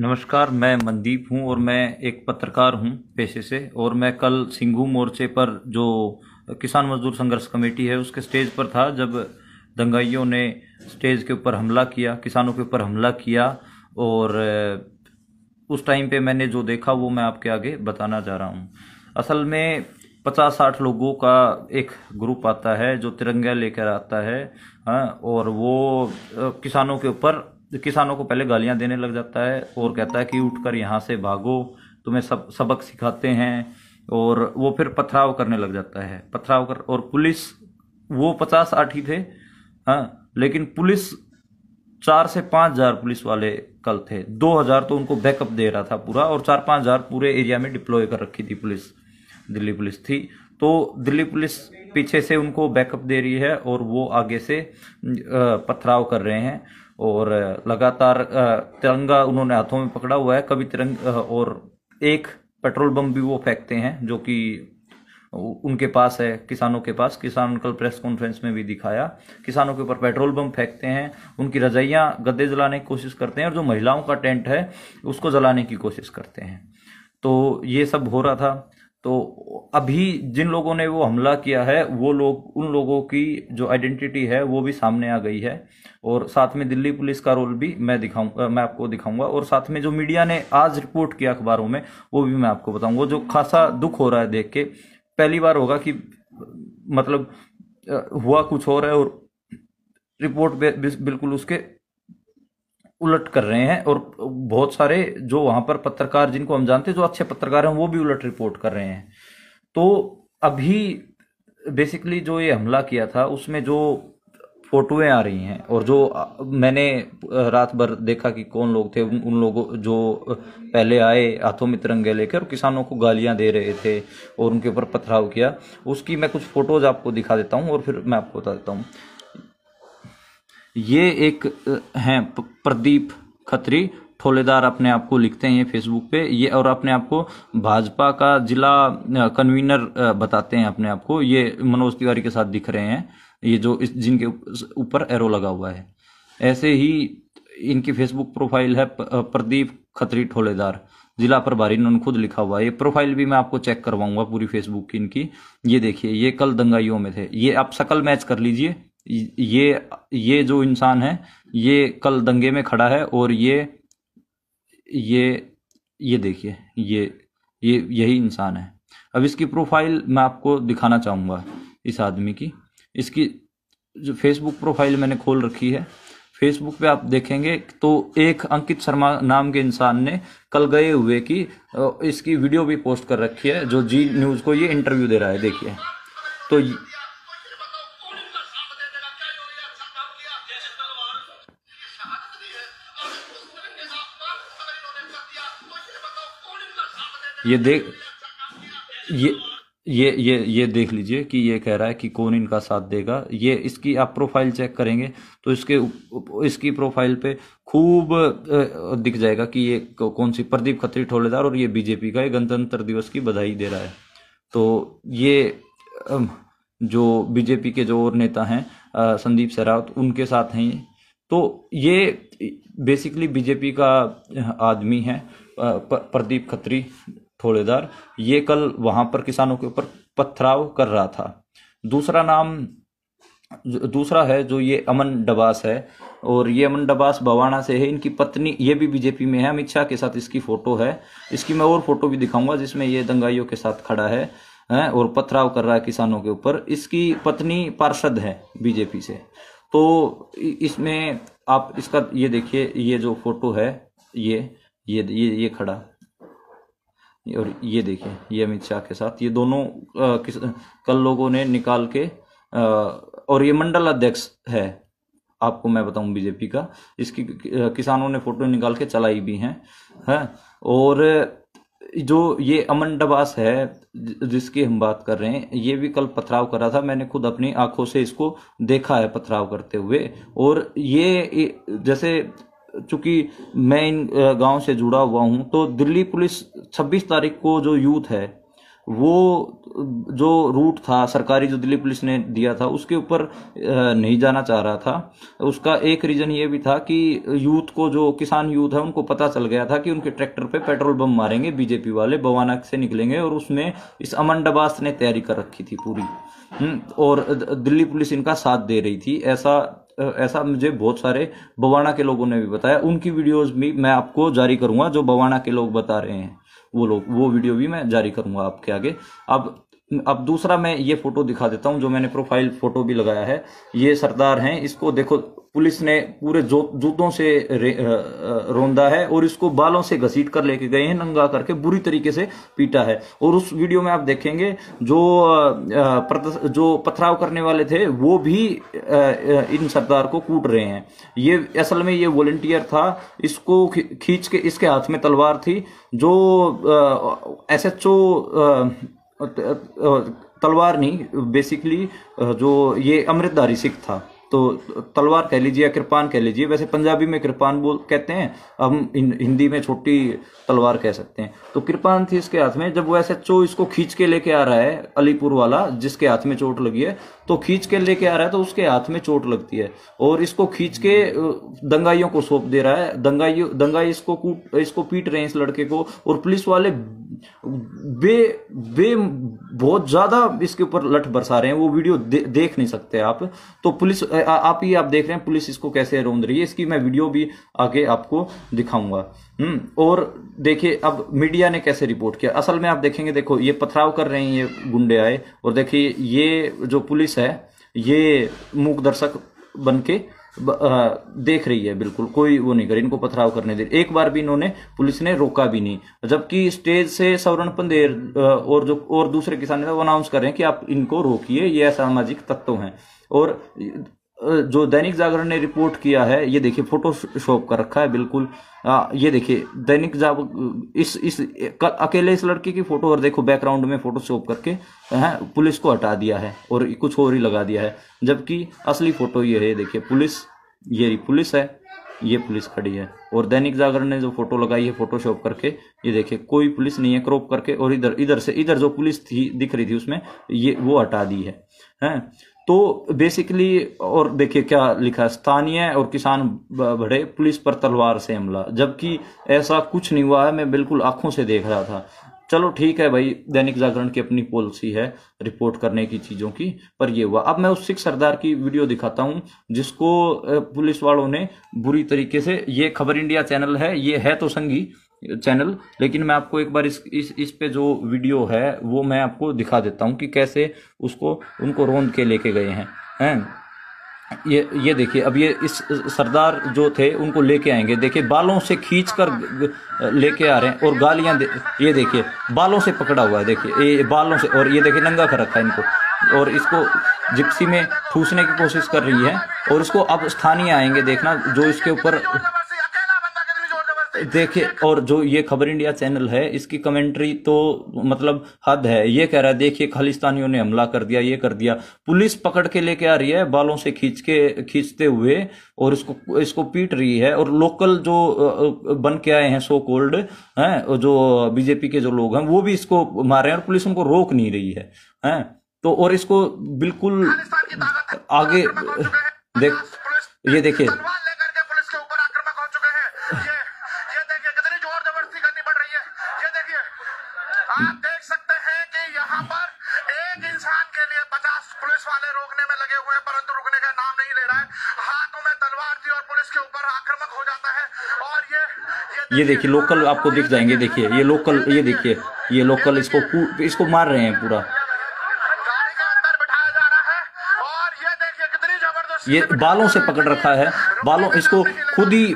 नमस्कार, मैं मनदीप हूँ और मैं एक पत्रकार हूँ पेशे से और मैं कल सिंघू मोर्चे पर जो किसान मजदूर संघर्ष कमेटी है उसके स्टेज पर था जब दंगाइयों ने स्टेज के ऊपर हमला किया, किसानों के ऊपर हमला किया और उस टाइम पे मैंने जो देखा वो मैं आपके आगे बताना जा रहा हूँ। असल में पचास साठ लोगों का एक ग्रुप आता है जो तिरंगा लेकर आता है हाँ और वो किसानों के ऊपर किसानों को पहले गालियाँ देने लग जाता है और कहता है कि उठकर यहाँ से भागो, तुम्हें सब, सबक सिखाते हैं और वो फिर पथराव करने लग जाता है। पथराव कर, और पुलिस, वो पचास आठ ही थे हाँ लेकिन पुलिस चार से पाँच हज़ार पुलिस वाले कल थे। दो हज़ार तो उनको बैकअप दे रहा था पूरा और चार पाँच हज़ार पूरे एरिया में डिप्लॉय कर रखी थी पुलिस, दिल्ली पुलिस थी। तो दिल्ली पुलिस पीछे से उनको बैकअप दे रही है और वो आगे से पथराव कर रहे हैं। और लगातार तिरंगा उन्होंने हाथों में पकड़ा हुआ है। कभी तिरंगा और एक पेट्रोल बम भी वो फेंकते हैं, जो कि उनके पास है, किसानों के पास। किसान कल प्रेस कॉन्फ्रेंस में भी दिखाया। किसानों के ऊपर पेट्रोल बम फेंकते हैं, उनकी रजाइयाँ गद्दे जलाने की कोशिश करते हैं और जो महिलाओं का टेंट है, उसको जलाने की कोशिश करते हैं। तो ये सब हो रहा था। तो अभी जिन लोगों ने वो हमला किया है, वो लोग, उन लोगों की जो आइडेंटिटी है, वो भी सामने आ गई है। और साथ में दिल्ली पुलिस का रोल भी मैं दिखाऊँगा मैं आपको दिखाऊँगा। और साथ में जो मीडिया ने आज रिपोर्ट किया अखबारों में, वो भी मैं आपको बताऊँगा। जो खासा दुख हो रहा है देख के, पहली बार होगा कि मतलब हुआ कुछ और है और रिपोर्ट बिल्कुल उसके उलट कर रहे हैं और बहुत सारे जो वहाँ पर पत्रकार, जिनको हम जानते हैं, जो अच्छे पत्रकार हैं, वो भी उलट रिपोर्ट कर रहे हैं। तो अभी बेसिकली जो ये हमला किया था, उसमें जो फोटोएँ आ रही हैं और जो मैंने रात भर देखा कि कौन लोग थे उन, लोगों जो पहले आए हाथों में तिरंगे लेकर और किसानों को गालियाँ दे रहे थे और उनके ऊपर पथराव किया उसकी मैं कुछ फ़ोटोज़ आपको दिखा देता हूँ और फिर मैं आपको बता देता हूँ। ये एक हैं प्रदीप खत्री ठोलेदार अपने आप को लिखते हैं फेसबुक पे। ये और अपने आप को भाजपा का जिला कन्वीनर बताते हैं अपने आप को। ये मनोज तिवारी के साथ दिख रहे हैं। ये जो इस जिनके ऊपर एरो लगा हुआ है। ऐसे ही इनकी फेसबुक प्रोफ़ाइल है प्रदीप खत्री ठोलेदार, जिला प्रभारी इन्होंने खुद लिखा हुआ है। ये प्रोफ़ाइल भी मैं आपको चेक करवाऊँगा पूरी फेसबुक की इनकी। ये देखिए, ये कल दंगाइयों में थे। ये आप शकल मैच कर लीजिए। ये ये जो इंसान है, ये कल दंगे में खड़ा है और ये ये ये देखिए, ये ये, यही इंसान है। अब इसकी प्रोफ़ाइल मैं आपको दिखाना चाहूँगा इस आदमी की। इसकी जो फेसबुक प्रोफ़ाइल मैंने खोल रखी है। फेसबुक पे आप देखेंगे तो एक अंकित शर्मा नाम के इंसान ने कल गए हुए की इसकी वीडियो भी पोस्ट कर रखी है, जो जी न्यूज़ को ये इंटरव्यू दे रहा है, देखिए। तो ये देख ये ये ये ये देख लीजिए कि ये कह रहा है कि कौन इनका साथ देगा। ये इसकी आप प्रोफ़ाइल चेक करेंगे तो इसके इसकी प्रोफ़ाइल पे खूब दिख जाएगा कि ये कौन सी प्रदीप खत्री ठोलेदार और ये बीजेपी का ये गणतंत्र दिवस की बधाई दे रहा है। तो ये जो बीजेपी के जो और नेता हैं संदीप सहरावत उनके साथ हैं ये। तो ये बेसिकली बीजेपी का आदमी है प्रदीप खत्री। थोड़ेदार ये कल वहाँ पर किसानों के ऊपर पथराव कर रहा था। दूसरा नाम दूसरा है जो ये अमन डबास है और ये अमन डबास बवाना से है। इनकी पत्नी ये भी बीजेपी में है। अमित शाह के साथ इसकी फ़ोटो है। इसकी मैं और फ़ोटो भी दिखाऊँगा जिसमें ये दंगाइयों के साथ खड़ा है, है और पथराव कर रहा है किसानों के ऊपर। इसकी पत्नी पार्षद है बीजेपी से। तो इसमें आप इसका ये देखिए ये जो फ़ोटो है ये ये ये ये खड़ा। और ये देखिए ये अमित शाह के साथ ये दोनों आ, किस कल लोगों ने निकाल के आ, और ये मंडल अध्यक्ष है आपको मैं बताऊँ बीजेपी का इसकी किसानों ने फ़ोटो निकाल के चलाई भी हैं है और जो ये अमन डबास है जिसकी हम बात कर रहे हैं ये भी कल पथराव कर था मैंने खुद अपनी आँखों से इसको देखा है पथराव करते हुए और ये जैसे चूँकि मैं इन गाँव से जुड़ा हुआ हूँ तो दिल्ली पुलिस 26 तारीख को जो यूथ है वो जो रूट था सरकारी जो दिल्ली पुलिस ने दिया था उसके ऊपर नहीं जाना चाह रहा था। उसका एक रीजन ये भी था कि यूथ को जो किसान यूथ है उनको पता चल गया था कि उनके ट्रैक्टर पे पेट्रोल बम मारेंगे बीजेपी वाले बवाना से निकलेंगे और उसमें इस अमन डबास ने तैयारी कर रखी थी पूरी। हम्म, और दिल्ली पुलिस इनका साथ दे रही थी ऐसा ऐसा मुझे बहुत सारे बवाना के लोगों ने भी बताया। उनकी वीडियोस भी मैं आपको जारी करूँगा, जो बवाना के लोग बता रहे हैं। वो लोग, वो वीडियो भी मैं जारी करूँगा आपके आगे। अब अब दूसरा मैं ये फ़ोटो दिखा देता हूँ, जो मैंने प्रोफ़ाइल फ़ोटो भी लगाया है। ये सरदार हैं, इसको देखो, पुलिस ने पूरे जूतों से रोंदा है और इसको बालों से घसीट कर लेके गए हैं, नंगा करके बुरी तरीके से पीटा है। और उस वीडियो में आप देखेंगे, जो जो पथराव करने वाले थे, वो भी इन सरदार को कूट रहे हैं। ये असल में ये वॉलेंटियर था, इसको खींच के इसके हाथ में तलवार थी, जो एस एच ओ तलवार नहीं बेसिकली जो ये अमृतधारी सिख था। तो तलवार कह लीजिए या कृपान कह लीजिए वैसे पंजाबी में कृपान बोल कहते हैं हम हिंदी में छोटी तलवार कह सकते हैं। तो कृपान थी इसके हाथ में जब वो ऐसे चो इसको खींच के लेके आ रहा है अलीपुर वाला जिसके हाथ में चोट लगी है तो खींच के लेके आ रहा है तो उसके हाथ में चोट लगती है। और इसको खींच के दंगाइयों को सौंप दे रहा है दंगाई दंगाई इसको कूट इसको पीट रहे हैं इस लड़के को और पुलिस वाले बे बे बहुत ज़्यादा इसके ऊपर लठ बरसा रहे हैं वो वीडियो दे, देख नहीं सकते आप। तो पुलिस आ, आप ही आप देख रहे हैं पुलिस इसको कैसे रोंद रही है। इसकी मैं वीडियो भी आगे आपको दिखाऊँगा। हम्म और देखिए अब मीडिया ने कैसे रिपोर्ट किया? असल में आप देखेंगे देखो ये पथराव कर रहे हैं ये गुंडे आए और देखिए ये जो पुलिस है ये मूक दर्शक बन के देख रही है बिल्कुल कोई वो नहीं करे इनको पथराव करने दे एक बार भी इन्होंने पुलिस ने रोका भी नहीं जबकि स्टेज से सवरण पंदेर और जो और दूसरे किसान वो अनाउंस कर रहे हैं कि आप इनको रोकिए ये असामाजिक तत्व हैं। और जो दैनिक जागरण ने रिपोर्ट किया है ये देखिए फोटोशॉप कर रखा है बिल्कुल। आ, ये देखिए दैनिक जाग इस इस अकेले इस लड़के की फ़ोटो और देखो बैकग्राउंड में फोटोशॉप करके है पुलिस को हटा दिया है और कुछ और ही लगा दिया है। जबकि असली फ़ोटो ये है देखिए पुलिस ये पुलिस है ये पुलिस खड़ी है। और दैनिक जागरण ने जो फ़ोटो लगाई है फोटोशॉप करके ये देखिए कोई पुलिस नहीं है क्रॉप करके और इधर इधर से इधर जो पुलिस थी दिख रही थी उसमें ये वो हटा दी है हैं। तो बेसिकली और देखिए क्या लिखा स्थानीय और किसान बड़े पुलिस पर तलवार से हमला। जबकि ऐसा कुछ नहीं हुआ है, मैं बिल्कुल आँखों से देख रहा था। चलो ठीक है भाई, दैनिक जागरण की अपनी पॉलिसी है रिपोर्ट करने की चीज़ों की, पर ये हुआ। अब मैं उस सिख सरदार की वीडियो दिखाता हूँ, जिसको पुलिस वालों ने बुरी तरीके से, ये खबर इंडिया चैनल है, ये है तो संगी चैनल लेकिन मैं आपको एक बार इस इस इस पे जो वीडियो है वो मैं आपको दिखा देता हूँ कि कैसे उसको उनको रोंद के लेके गए हैं हैं? ये ये देखिए अब ये इस सरदार जो थे उनको लेके आएँगे। देखिए बालों से खींच कर लेके आ रहे हैं और गालियाँ दे, ये देखिए बालों से पकड़ा हुआ है देखिए ये बालों से और ये देखिए नंगा कर रखा है इनको और इसको जिप्सी में ठूसने की कोशिश कर रही है और उसको अब स्थानीय आएँगे देखना जो इसके ऊपर देखिए और जो ये खबर इंडिया चैनल है इसकी कमेंट्री तो मतलब हद है। ये कह रहा है देखिए खालिस्तानियों ने हमला कर दिया ये कर दिया। पुलिस पकड़ के लेके आ रही है बालों से खींच के खींचते हुए और इसको इसको पीट रही है। और लोकल जो बन के आए हैं सो कोल्ड हैं जो बीजेपी के जो लोग हैं वो भी इसको मार रहे हैं और पुलिस उनको रोक नहीं रही है हैं। तो और इसको बिल्कुल आगे देख ये देखिए आप देख सकते हैं कि यहाँ पर एक इंसान के लिए पचास पुलिस वाले रोकने में लगे हुए हैं परंतु रुकने का नाम नहीं ले रहा है। हाथों में तलवार थी और पुलिस के ऊपर आक्रमक हो जाता है। और ये ये, देखिए लोकल आपको दिख जाएँगे देखिए ये लोकल ये देखिए ये लोकल इसको इसको मार रहे हैं पूरा। ये बालों से पकड़ रखा है। बालों इसको खुद ही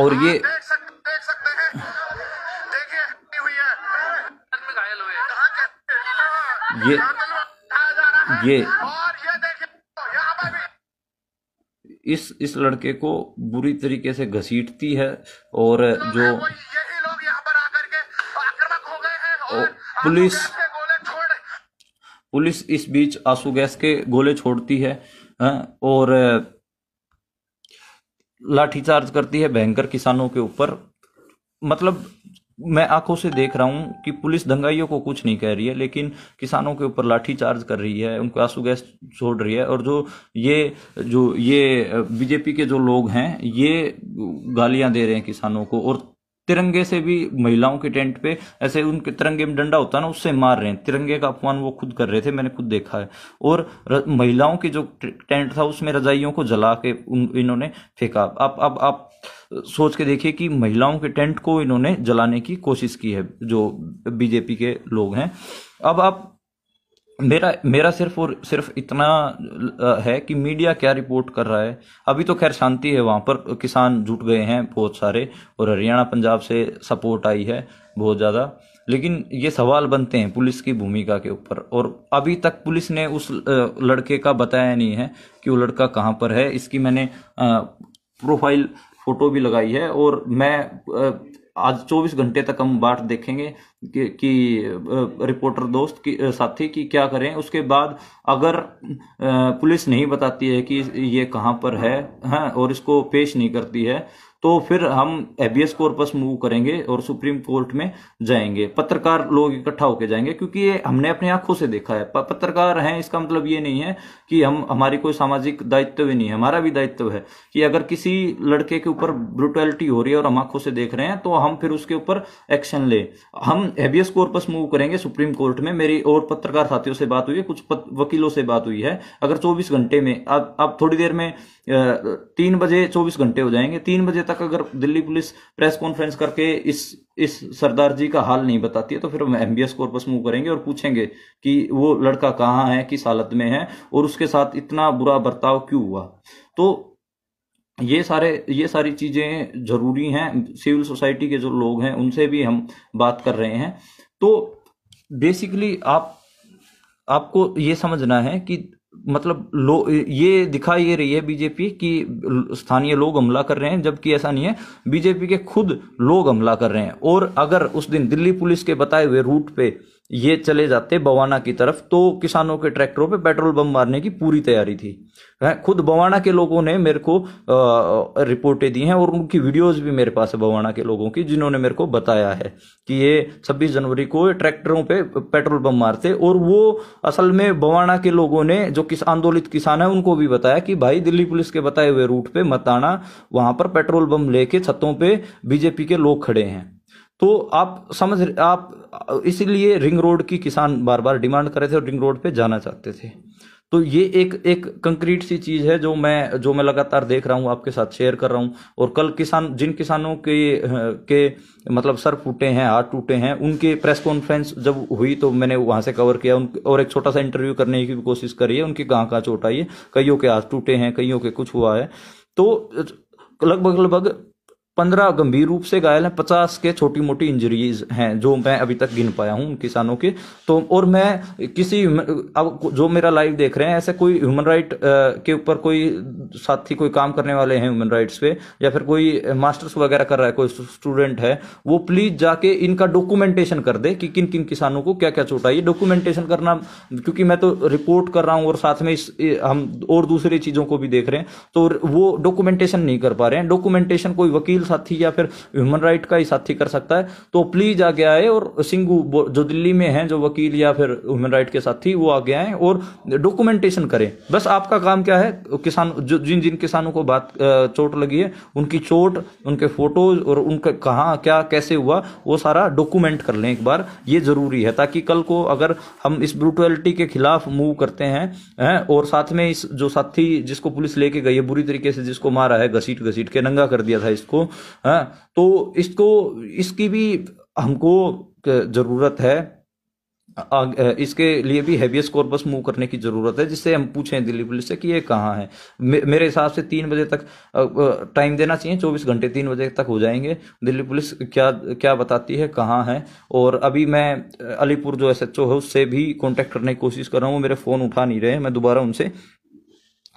और ये देख सकते, देख सकते हैं। देखिए हुई है। ये ये और ये देखिए इस इस लड़के को बुरी तरीके से घसीटती है और जो यही लोग यहाँ पर आकर के आक्रमक हो गए हैं और पुलिस पुलिस इस बीच आँसू गैस के गोले छोड़ती है और लाठीचार्ज करती है भयंकर किसानों के ऊपर। मतलब मैं आँखों से देख रहा हूँ कि पुलिस दंगाइयों को कुछ नहीं कह रही है, लेकिन किसानों के ऊपर लाठी चार्ज कर रही है, उनको आँसू गैस छोड़ रही है। और जो ये जो ये, बीजेपी के जो लोग हैं, ये गालियाँ दे रहे हैं किसानों को, और तिरंगे से भी महिलाओं के टेंट पे ऐसे उनके तिरंगे में डंडा होता है ना उससे मार रहे हैं। तिरंगे का अपमान वो खुद कर रहे थे मैंने खुद देखा है। और महिलाओं की जो टेंट था उसमें रजाइयों को जला के उन, इन्होंने फेंका। अब अब आप सोच के देखिए कि महिलाओं के टेंट को इन्होंने जलाने की कोशिश की है जो बीजेपी के लोग हैं। अब आप मेरा मेरा सिर्फ़ और सिर्फ़ इतना है कि मीडिया क्या रिपोर्ट कर रहा है। अभी तो खैर शांति है वहाँ पर, किसान जुट गए हैं बहुत सारे, और हरियाणा, पंजाब से सपोर्ट आई है बहुत ज़्यादा। लेकिन ये सवाल बनते हैं पुलिस की भूमिका के ऊपर, और अभी तक पुलिस ने उस लड़के का बताया नहीं है कि वो लड़का कहाँ पर है। इसकी मैंने प्रोफ़ाइल फ़ोटो भी लगाई है, और मैं आज 24 घंटे तक हम बाट देखेंगे कि, कि रिपोर्टर दोस्त की साथी की क्या करें। उसके बाद अगर पुलिस नहीं बताती है कि ये कहाँ पर है हाँ, और इसको पेश नहीं करती है तो फिर हम एबीएस कॉर्पस मूव करेंगे और सुप्रीम कोर्ट में जाएँगे। पत्रकार लोग इकट्ठा होकर जाएँगे क्योंकि ये हमने अपनी आँखों से देखा है। पत्रकार हैं, इसका मतलब ये नहीं है कि हम, हमारी कोई सामाजिक दायित्व भी नहीं है। हमारा भी दायित्व है कि अगर किसी लड़के के ऊपर ब्रुटैलिटी हो रही है और हम आँखों से देख रहे हैं तो हम फिर उसके ऊपर एक्शन ले। हम एबीएस कॉर्पस मूव करेंगे सुप्रीम कोर्ट में। मेरी और पत्रकार साथियों से बात हुई है, कुछ वकीलों से बात हुई है। अगर चौबीस घंटे में, अब थोड़ी देर में तीन बजे चौबीस घंटे हो जाएँगे। तीन बजे तक अगर दिल्ली पुलिस प्रेस कॉन्फ्रेंस करके इस इस सरदार जी का हाल नहीं बताती है तो फिर हम एमबीएस कॉर्पस मूव करेंगे और पूछेंगे कि वो लड़का कहाँ है, किस हालत में है और उसके साथ इतना बुरा बर्ताव क्यों हुआ। तो ये सारे, ये सारी चीज़ें ज़रूरी हैं। सिविल सोसाइटी के जो लोग हैं, उनसे भी हम बात कर रहे हैं। तो बेसिकली आप, आपको ये समझना है कि मतलब लो, ये दिखाई ये रही है बीजेपी कि स्थानीय लोग हमला कर रहे हैं, जबकि ऐसा नहीं है। बीजेपी के खुद लोग हमला कर रहे हैं। और अगर उस दिन दिल्ली पुलिस के बताए हुए रूट पे ये चले जाते बवाना की तरफ़ तो किसानों के ट्रैक्टरों पे पेट्रोल बम मारने की पूरी तैयारी थी। खुद बवाना के लोगों ने मेरे को रिपोर्टें दी हैं और उनकी वीडियोस भी मेरे पास है बवाना के लोगों की, जिन्होंने मेरे को बताया है कि ये 26 जनवरी को ट्रैक्टरों पे पेट्रोल बम मारते और वो असल में बवाना के लोगों ने, जो किस, आंदोलित किसान है, उनको भी बताया कि भाई, दिल्ली पुलिस के बताए हुए रूट पे मत आना, वहाँ पर पेट्रोल बम लेके छतों पे बीजेपी के लोग खड़े हैं। तो आप समझ आप, इसीलिए रिंग रोड की किसान बार बार डिमांड कर रहे थे और रिंग रोड पे जाना चाहते थे। तो ये एक एक कंक्रीट सी चीज़ है जो मैं जो मैं लगातार देख रहा हूँ, आपके साथ शेयर कर रहा हूँ। और कल किसान, जिन किसानों के के मतलब सर फूटे हैं, हाथ टूटे हैं, उनके प्रेस कॉन्फ्रेंस जब हुई तो मैंने वहाँ से कवर किया। उन और एक छोटा सा इंटरव्यू करने की भी कोशिश करी है। उनकी कहाँ कहाँ चोट आई है। कईयों के हाथ टूटे हैं, कईयों के कुछ हुआ है। तो लगभग लगभग पंद्रह गंभीर रूप से घायल हैं। पचास के छोटी मोटी इंजरीज हैं, जो मैं अभी तक गिन पाया हूँ किसानों की। तो और मैं किसी अब जो मेरा लाइव देख रहे हैं, ऐसे कोई ह्यूमन राइट के ऊपर कोई साथी, कोई काम करने वाले हैं ह्यूमन राइट्स पे, या फिर कोई मास्टर्स वगैरह कर रहा है, कोई स्टूडेंट है, वो प्लीज़ जाके इनका डॉक्यूमेंटेशन कर दे कि किन किन किसानों को क्या क्या चोट आई। डॉक्यूमेंटेशन करना, क्योंकि मैं तो रिपोर्ट कर रहा हूँ और साथ में इस हम और दूसरी चीज़ों को भी देख रहे हैं तो वो डॉक्यूमेंटेशन नहीं कर पा रहे हैं। डॉक्यूमेंटेशन कोई वकील साथी या फिर ह्यूमन राइट का ही साथी कर सकता है। तो प्लीज़ आगे आए और सिंगू जो दिल्ली में है जो वकील या फिर ह्यूमन राइट के साथी वो आगे आए और डॉक्यूमेंटेशन करें। बस आपका काम क्या है? किसान जो जिन जिन किसानों को बात चोट लगी है उनकी चोट उनके फ़ोटोज़ और उनका कहाँ क्या कैसे हुआ वो सारा डॉक्यूमेंट कर लें एक बार। ये ज़रूरी है ताकि कल को अगर हम इस ब्रूटलिटी के खिलाफ मूव करते हैं है, और साथ में इस जो साथी जिसको पुलिस लेके गई है बुरी तरीके से जिसको मारा है घसीट घसीट के नंगा कर दिया था इसको हाँ तो इसको, इसकी भी हमको ज़रूरत है। इसके लिए भी हैवियस कॉर्पस मूव करने की ज़रूरत है, जिससे हम पूछें दिल्ली पुलिस से कि ये कहाँ है। मेरे हिसाब से तीन बजे तक टाइम देना चाहिए, चौबीस घंटे तीन बजे तक हो जाएँगे। दिल्ली पुलिस क्या क्या बताती है, कहाँ है। और अभी मैं, अलीपुर जो एस एच है, उससे भी कांटेक्ट करने की कोशिश कर रहा हूँ मेरे फ़ोन उठा नहीं रहे मैं दोबारा उनसे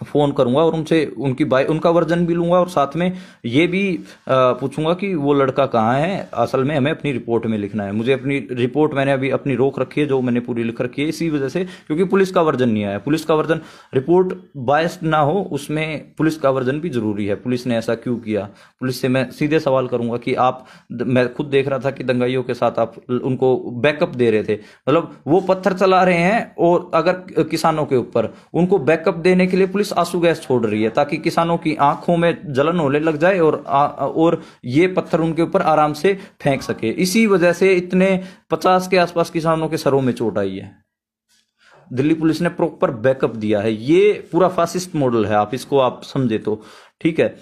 फ़ोन करूँगा और उनसे, उनकी बाई उनका वर्जन भी लूँगा और साथ में ये भी पूछूँगा कि वो लड़का कहाँ है, असल में हमें अपनी रिपोर्ट में लिखना है। मुझे अपनी रिपोर्ट मैंने अभी अपनी रोक रखी है, जो मैंने पूरी लिख रखी है, इसी वजह से, क्योंकि पुलिस का वर्जन नहीं आया। पुलिस का वर्जन, रिपोर्ट बायस ना हो, उसमें पुलिस का वर्जन भी ज़रूरी है। पुलिस ने ऐसा क्यों किया? पुलिस से मैं सीधे सवाल करूँगा कि आप, मैं खुद देख रहा था कि दंगाइयों के साथ आप उनको बैकअप दे रहे थे। मतलब वो पत्थर चला रहे हैं और अगर, किसानों के ऊपर, उनको बैकअप देने के लिए पुलिस आँसू गैस छोड़ रही है ताकि किसानों की आँखों में जलन होने लग जाए और आ, और ये पत्थर उनके ऊपर आराम से फेंक सके। इसी वजह से इतने पचास के आसपास किसानों के सरों में चोट आई है। दिल्ली पुलिस ने प्रॉपर बैकअप दिया है। ये पूरा फासिस्ट मॉडल है आप इसको आप समझे तो। ठीक है।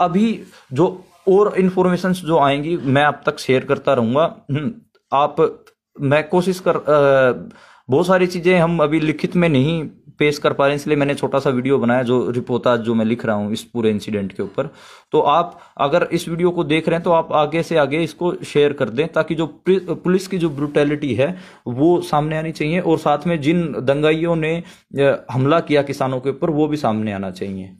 अभी जो और इन्फॉर्मेशन जो आएँगी मैं आप तक शेयर करता रहूँगा। हम्म, आप मैं कोशिश कर आ, बहुत सारी चीज़ें हम अभी लिखित में नहीं पेश कर पा रहे हैं, इसलिए मैंने छोटा सा वीडियो बनाया जो रिपोर्टाज जो मैं लिख रहा हूँ इस पूरे इंसिडेंट के ऊपर। तो आप अगर इस वीडियो को देख रहे हैं तो आप आगे से आगे इसको शेयर कर दें, ताकि जो पुलिस की जो ब्रुटेलिटी है, वो सामने आनी चाहिए, और साथ में जिन दंगाइयों ने हमला किया किसानों के ऊपर, वो भी सामने आना चाहिए।